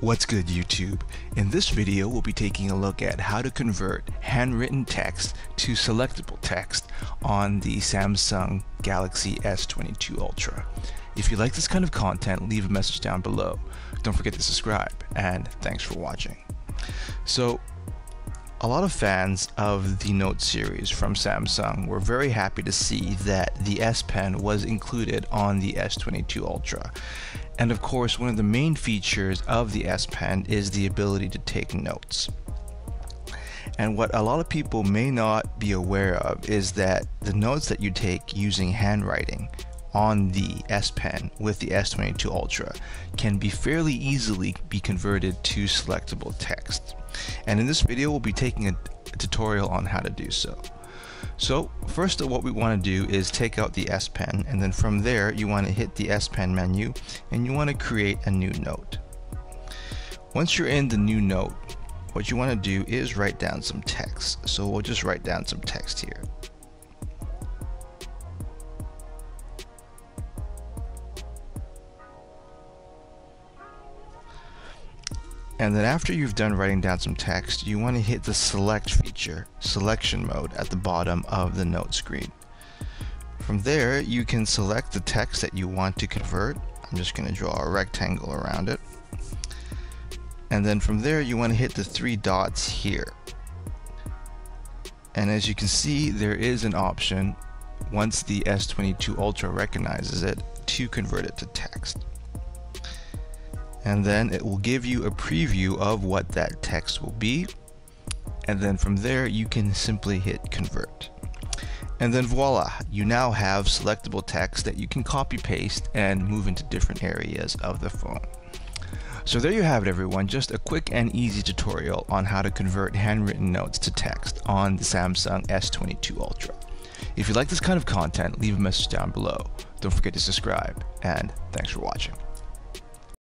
What's good YouTube? In this video we'll be taking a look at how to convert handwritten text to selectable text on the Samsung Galaxy S22 Ultra. If you like this kind of content leave a message down below. Don't forget to subscribe and thanks for watching. So a lot of fans of the Note series from Samsung were very happy to see that the S Pen was included on the S22 Ultra. And of course, one of the main features of the S Pen is the ability to take notes. And what a lot of people may not be aware of is that the notes that you take using handwriting on the S Pen with the S22 Ultra can be fairly easily be converted to selectable text. And in this video we'll be taking a, a tutorial on how to do so. So first what we want to do is take out the S Pen and then from there you want to hit the S Pen menu and you want to create a new note. Once you're in the new note what you want to do is write down some text. So we'll just write down some text here. And then after you've done writing down some text, you want to hit the select feature, selection mode at the bottom of the note screen. From there, you can select the text that you want to convert. I'm just going to draw a rectangle around it. And then from there, you want to hit the three dots here. And as you can see, there is an option once the S22 Ultra recognizes it to convert it to text and then it will give you a preview of what that text will be. And then from there you can simply hit convert. And then voila you now have selectable text that you can copy paste and move into different areas of the phone so there you have it everyone. Just a quick and easy tutorial on how to convert handwritten notes to text on the Samsung S22 Ultra. If you like this kind of content leave a message down below. Don't forget to subscribe and thanks for watching